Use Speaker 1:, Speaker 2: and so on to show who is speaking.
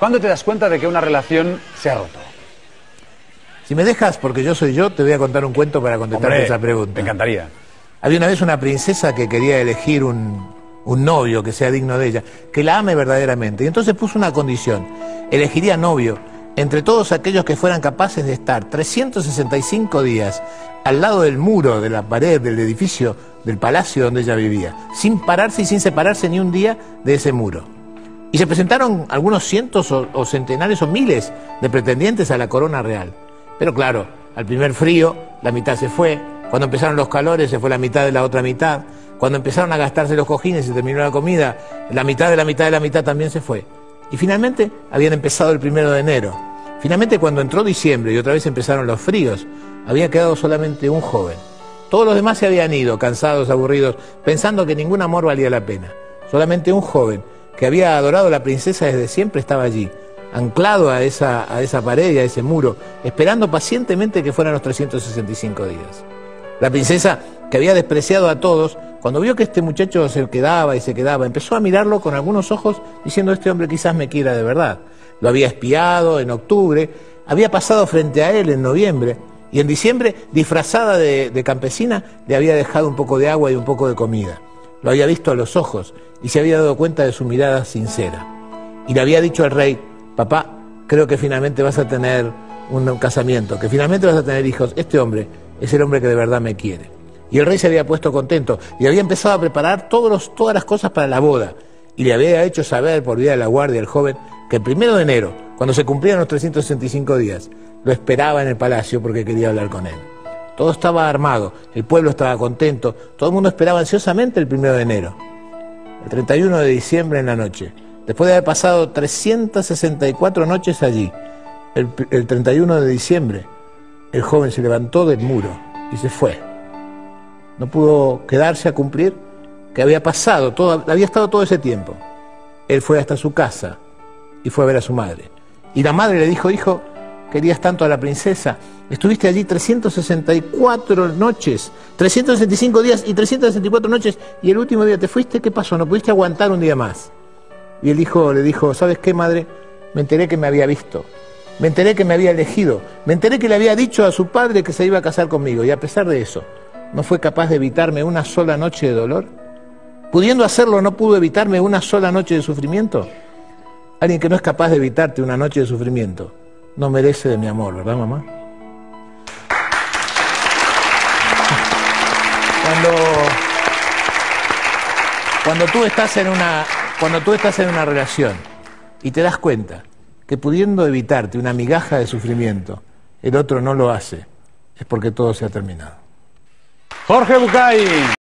Speaker 1: ¿Cuándo te das cuenta de que una relación se ha roto?
Speaker 2: Si me dejas, porque yo soy yo, te voy a contar un cuento para contestar
Speaker 1: Hombre,
Speaker 2: esa pregunta.
Speaker 1: Me encantaría.
Speaker 2: Había una vez una princesa que quería elegir un, un novio que sea digno de ella, que la ame verdaderamente. Y entonces puso una condición. Elegiría novio entre todos aquellos que fueran capaces de estar 365 días al lado del muro, de la pared, del edificio, del palacio donde ella vivía, sin pararse y sin separarse ni un día de ese muro. Y se presentaron algunos cientos o, centenares o miles de pretendientes a la corona real. Pero claro, al primer frío, la mitad se fue. Cuando empezaron los calores, se fue la mitad de la otra mitad. Cuando empezaron a gastarse los cojines y se terminó la comida, la mitad de la mitad de la mitad también se fue. Y finalmente habían empezado el primero de enero. Finalmente cuando entró diciembre y otra vez empezaron los fríos, había quedado solamente un joven. Todos los demás se habían ido, cansados, aburridos, pensando que ningún amor valía la pena. Solamente un joven que había adorado a la princesa desde siempre estaba allí, anclado a esa, a esa pared y a ese muro, esperando pacientemente que fueran los 365 días. La princesa, que había despreciado a todos, cuando vio que este muchacho se quedaba y se quedaba, empezó a mirarlo con algunos ojos diciendo, este hombre quizás me quiera de verdad. Lo había espiado en octubre, había pasado frente a él en noviembre, y en diciembre, disfrazada de, de campesina, le había dejado un poco de agua y un poco de comida. Lo había visto a los ojos y se había dado cuenta de su mirada sincera. Y le había dicho al rey, papá, creo que finalmente vas a tener un casamiento, que finalmente vas a tener hijos. Este hombre es el hombre que de verdad me quiere. Y el rey se había puesto contento y había empezado a preparar todos los, todas las cosas para la boda. Y le había hecho saber por vía de la guardia al joven que el primero de enero, cuando se cumplieran los 365 días, lo esperaba en el palacio porque quería hablar con él. Todo estaba armado, el pueblo estaba contento, todo el mundo esperaba ansiosamente el primero de enero. El 31 de diciembre en la noche, después de haber pasado 364 noches allí, el, el 31 de diciembre, el joven se levantó del muro y se fue. No pudo quedarse a cumplir que había pasado, todo, había estado todo ese tiempo. Él fue hasta su casa y fue a ver a su madre. Y la madre le dijo, hijo, querías tanto a la princesa, estuviste allí 364 noches, 365 días y 364 noches, y el último día te fuiste, ¿qué pasó? No pudiste aguantar un día más. Y el hijo le dijo, ¿sabes qué, madre? Me enteré que me había visto, me enteré que me había elegido, me enteré que le había dicho a su padre que se iba a casar conmigo, y a pesar de eso, no fue capaz de evitarme una sola noche de dolor. Pudiendo hacerlo, no pudo evitarme una sola noche de sufrimiento. Alguien que no es capaz de evitarte una noche de sufrimiento no merece de mi amor, ¿verdad, mamá? Cuando, cuando tú estás en una, cuando tú estás en una relación y te das cuenta que pudiendo evitarte una migaja de sufrimiento, el otro no lo hace, es porque todo se ha terminado.
Speaker 1: Jorge Bucay.